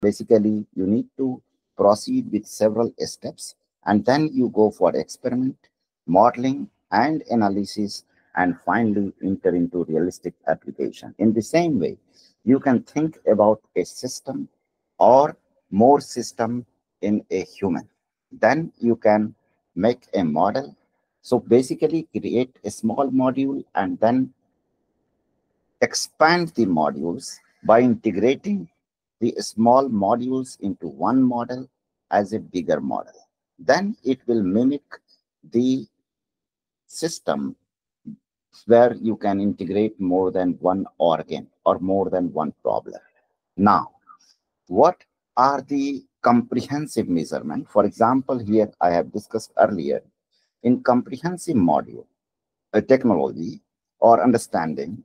Basically, you need to proceed with several steps and then you go for experiment, modeling and analysis and finally enter into realistic application. In the same way, you can think about a system or more system in a human. Then you can make a model. So basically create a small module and then expand the modules by integrating the small modules into one model as a bigger model. Then it will mimic the system where you can integrate more than one organ or more than one problem. Now, what are the comprehensive measurement? For example, here I have discussed earlier in comprehensive module, a technology or understanding.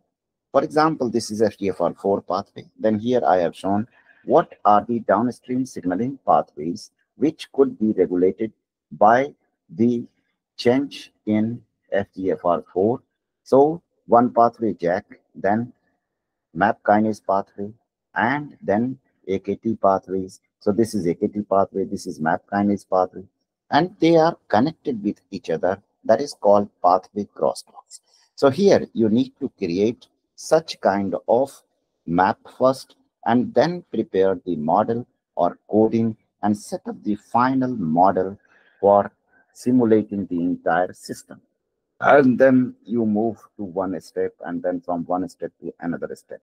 For example, this is FGFR4 pathway. Then here I have shown what are the downstream signaling pathways which could be regulated by the change in FGFR4. So one pathway JAK, then MAP kinase pathway, and then AKT pathways. So this is AKT pathway, this is MAP kinase pathway, and they are connected with each other. That is called pathway crosstalks. So here you need to create such kind of map first and then prepare the model or coding and set up the final model for simulating the entire system. And then you move to one step and then from one step to another step.